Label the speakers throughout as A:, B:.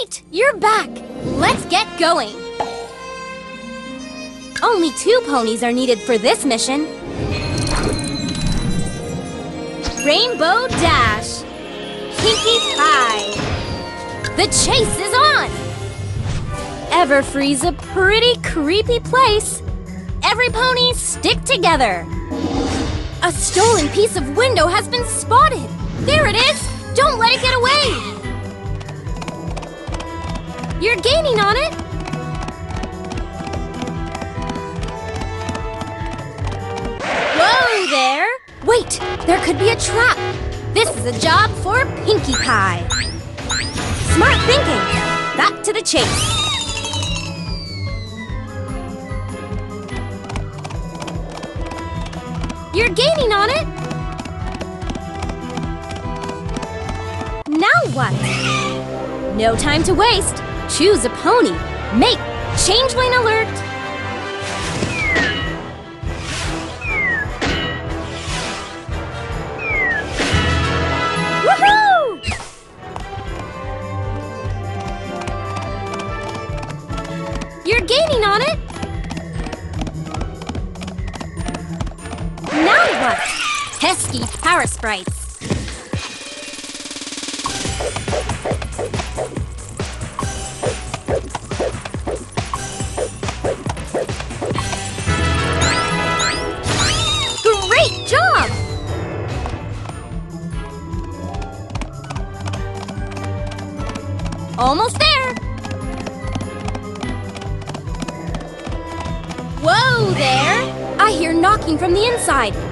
A: Wait! You're back! Let's get going! Only two ponies are needed for this mission. Rainbow Dash! Pinkie Pie! The chase is on! Everfree's a pretty creepy place. Every pony stick together. A stolen piece of window has been spotted. There it is! Don't let it get away! You're gaining on it! Whoa there! Wait, there could be a trap. This is a job for Pinkie Pie. Smart thinking. Back to the chase. You're gaining on it! Now what? No time to waste. Choose a pony. Make changeling alert. Woohoo! You're gaining on it. Now what? Pesky power sprites.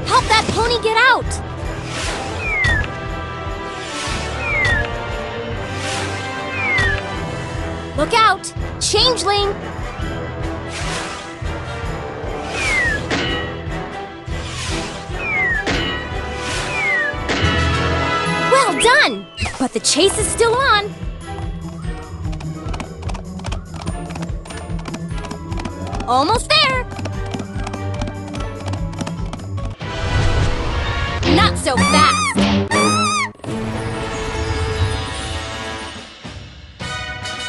A: Help that pony get out! Look out! Changeling! Well done! But the chase is still on. Almost there! Not so fast!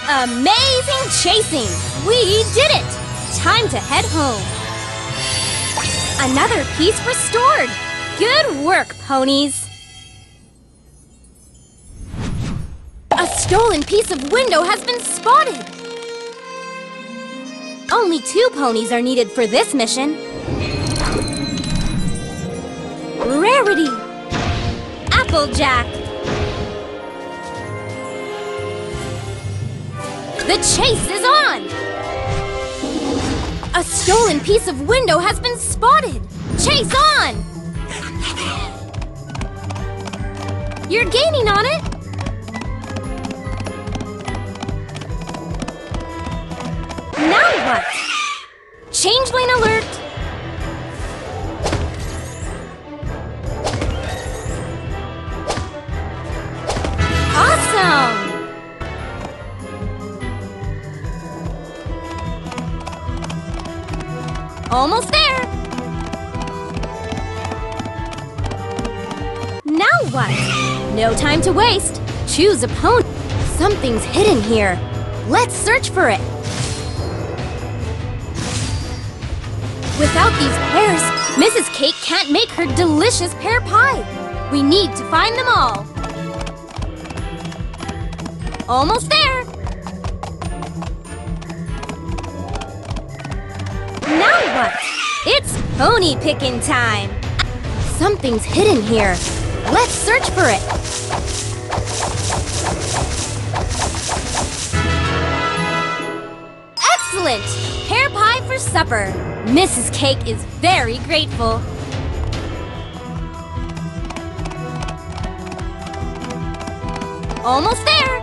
A: Amazing chasing! We did it! Time to head home. Another piece restored! Good work, ponies! A stolen piece of window has been spotted! Only two ponies are needed for this mission. Rarity! Applejack! The chase is on! A stolen piece of window has been spotted! Chase on! You're gaining on it! Waste. Choose a pony. Something's hidden here. Let's search for it. Without these pears, Mrs. Cake can't make her delicious pear pie. We need to find them all. Almost there. Now what? It's pony picking time. Something's hidden here. Let's search for it. Excellent! Pear pie for supper. Mrs. Cake is very grateful. Almost there!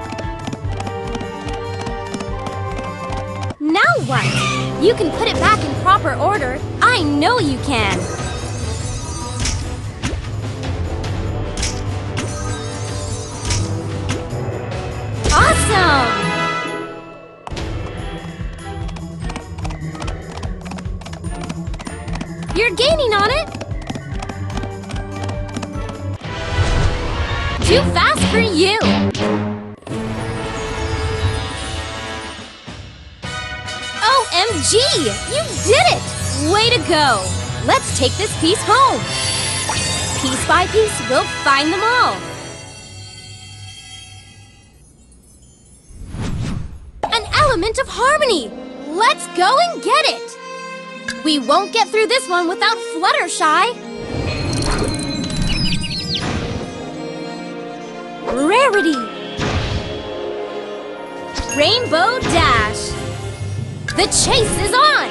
A: Now what? You can put it back in proper order. I know you can. OMG! You did it! Way to go! Let's take this piece home. Piece by piece, we'll find them all. An element of harmony! Let's go and get it! We won't get through this one without Fluttershy. Rarity! Rainbow Dash! The chase is on!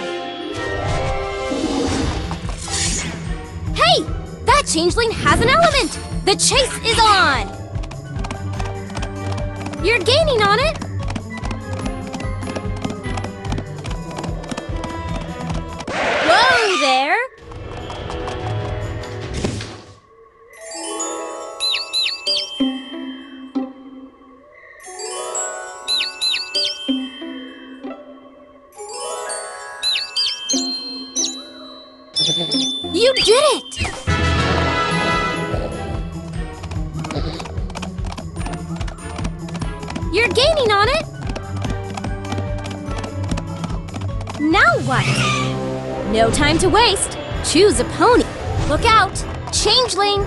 A: Hey! That changeling has an element! The chase is on! You're gaining on it! Now what? No time to waste. Choose a pony. Look out! Changeling!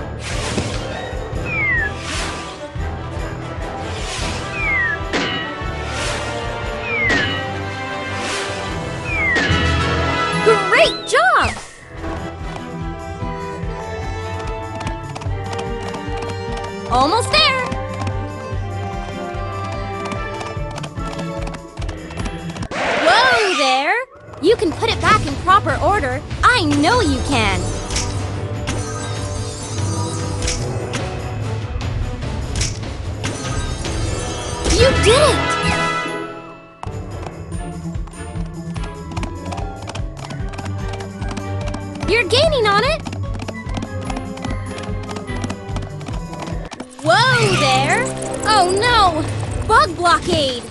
A: You did it! You're gaining on it! Whoa there! Oh no! Bug blockade!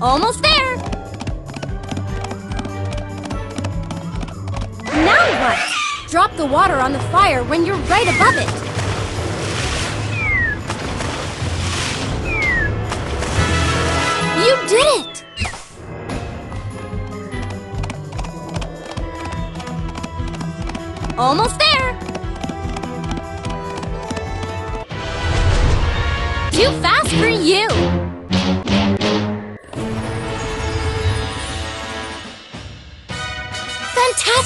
A: Almost there! Now what? Drop the water on the fire when you're right above it. You did it! Almost there! Too fast for you!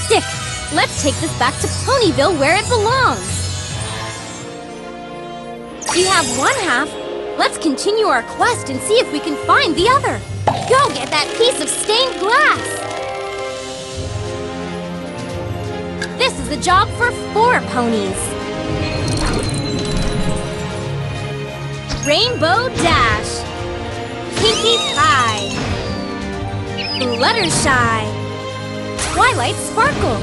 A: Fantastic! Let's take this back to Ponyville where it belongs. We have one half. Let's continue our quest and see if we can find the other. Go get that piece of stained glass. This is a job for four ponies. Rainbow Dash. Pinkie Pie. Fluttershy. Twilight Sparkle.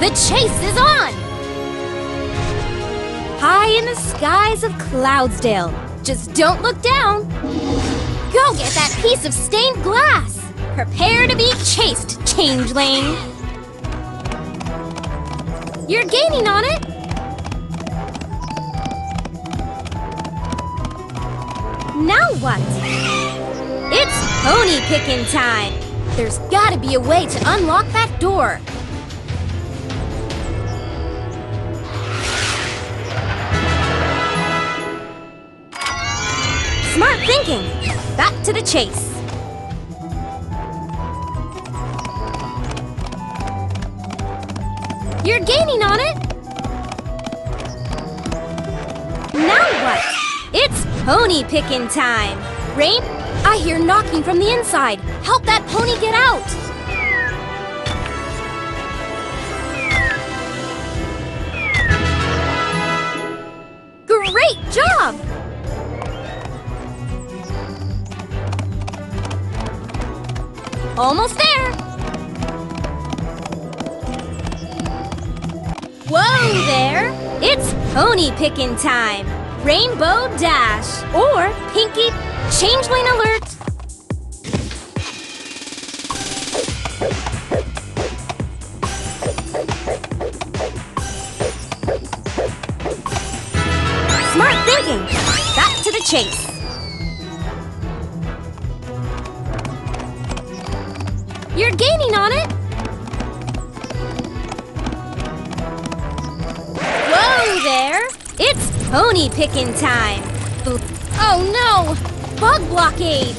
A: The chase is on! High in the skies of Cloudsdale. Just don't look down. Go get that piece of stained glass. Prepare to be chased, changeling. You're gaining on it. Now what? It's pony picking time. There's gotta be a way to unlock that door. Smart thinking. Back to the chase. You're gaining on it. Now what? It's pony picking time. Rain, I hear knocking from the inside. Help that pony get out. Great job! Almost there! Whoa there! It's pony picking time! Rainbow Dash, or Pinkie Changeling Alert. Smart thinking! Back to the chase! You're gaining on it! Whoa there! It's pony picking time! Oh no! Bug blockade!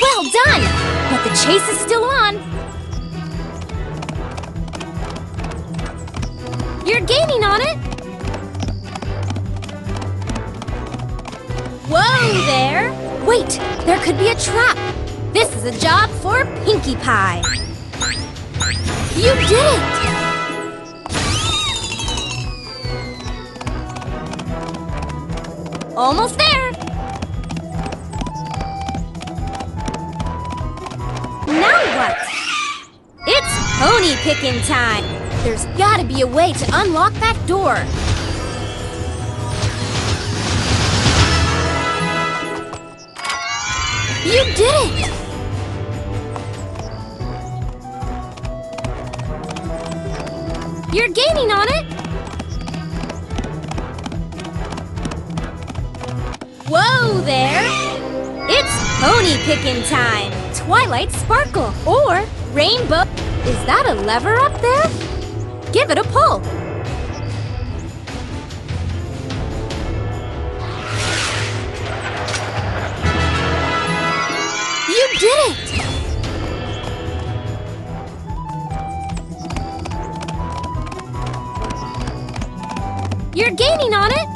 A: Well done! But the chase is still on! You're gaining on it! Whoa there! Wait, there could be a trap! This is a job for Pinkie Pie! You did it! Almost there! Now what? It's pony picking time! There's gotta be a way to unlock that door! You did it! You're gaining on it! Whoa there! It's pony picking time! Twilight Sparkle or Rainbow. Is that a lever up there? Give it a pull. On it!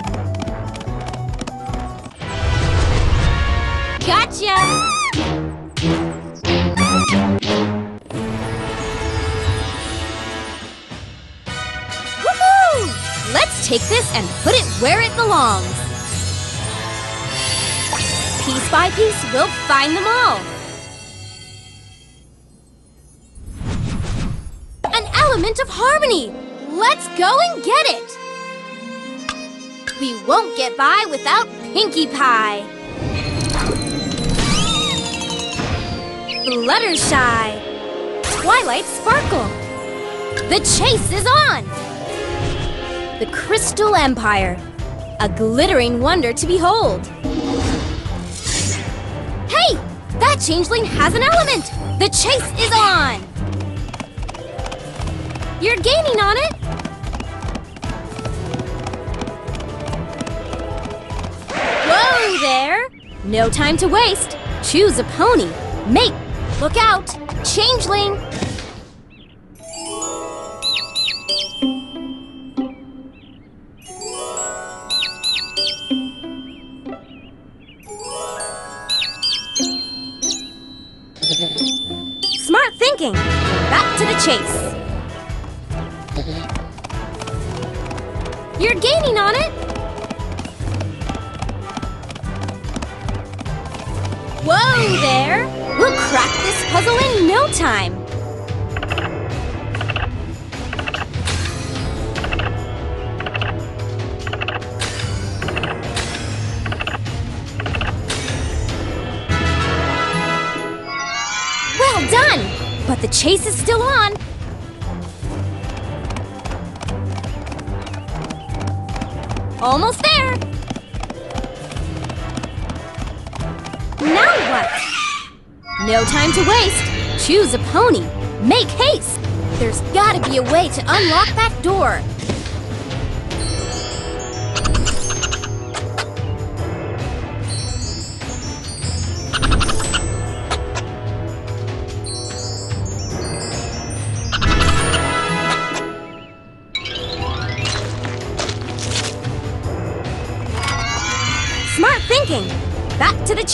A: Gotcha! Woohoo! Let's take this and put it where it belongs. Piece by piece, we'll find them all. An element of harmony! Let's go and get it! We won't get by without Pinkie Pie. Fluttershy. Twilight Sparkle. The chase is on! The Crystal Empire. A glittering wonder to behold. Hey! That changeling has an element! The chase is on! You're gaining on it! No time to waste. Choose a pony. Mate, look out! Changeling! Chase is still on! Almost there! Now what? No time to waste. Choose a pony. Make haste. There's gotta be a way to unlock that door.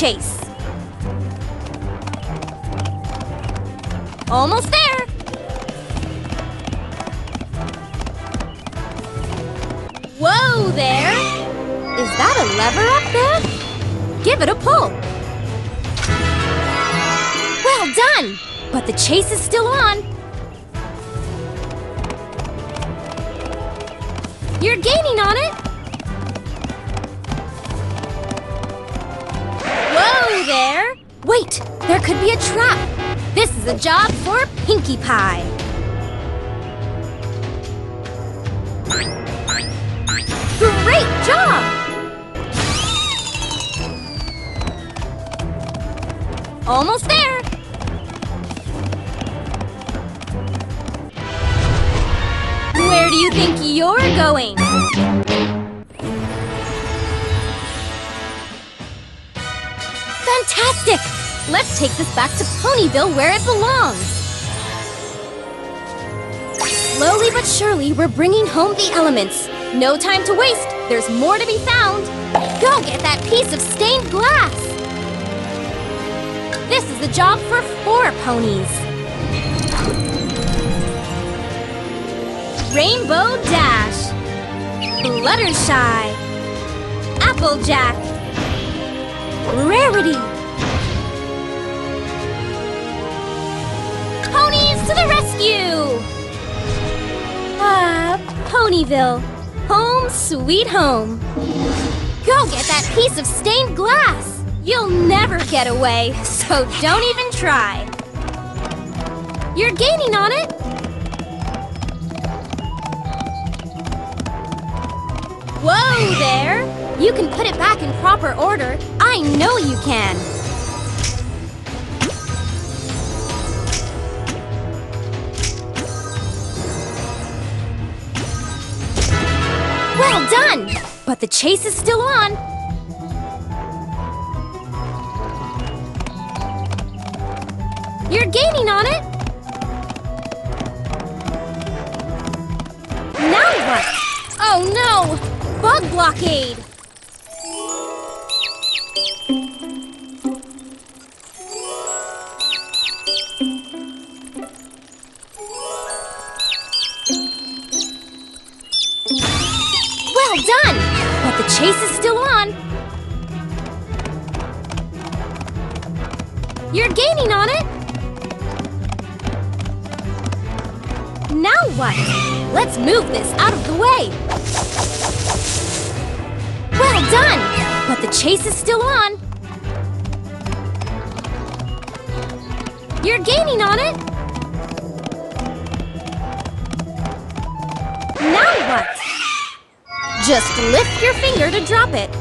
A: Chase. Almost there. Whoa there! Is that a lever up there? give it a pull. Well done! But the chase is still on. You're gaining on it. Wait, there could be a trap. This is a job for Pinkie Pie. Great job! Almost there. Where do you think you're going? Fantastic! Let's take this back to Ponyville where it belongs. Slowly but surely, we're bringing home the elements. No time to waste. There's more to be found. Go get that piece of stained glass. This is the job for four ponies. Rainbow Dash, Fluttershy, Applejack, Rarity. Rescue! Ah, Ponyville. Home sweet home. Go get that piece of stained glass. You'll never get away, so don't even try. You're gaining on it. Whoa there! You can put it back in proper order. I know you can. Well done! But the chase is still on. You're gaining on it. Now what? Oh no! Bug blockade! The chase is still on. You're gaining on it. Now what? Just lift your finger to drop it.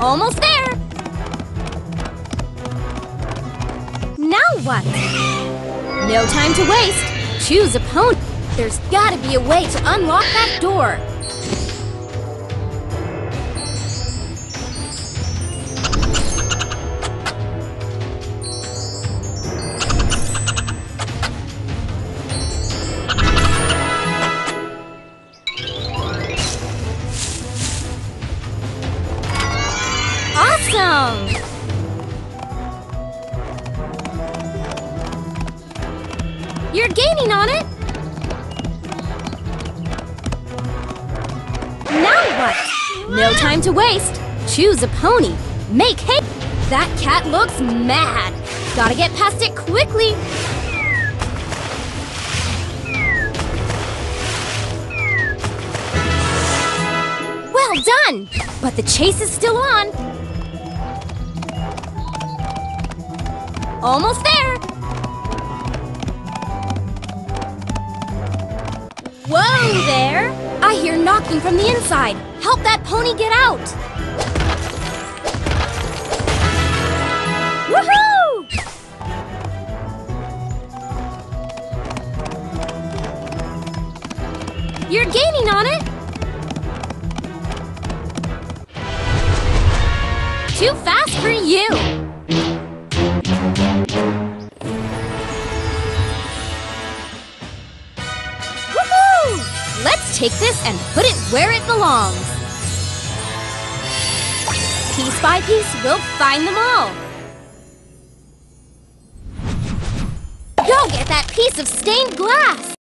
A: Almost there! Now what? No time to waste. Choose a pony. There's gotta be a way to unlock that door. Time to waste. Choose a pony. Make hay. That cat looks mad. Gotta get past it quickly. Well done! But the chase is still on. Almost there. Whoa there! I hear knocking from the inside. Help that pony get out! Woohoo! You're gaining on it! Too fast for you! Woohoo! Let's take this and put it where it belongs. Piece piece, we'll find them all. Go get that piece of stained glass!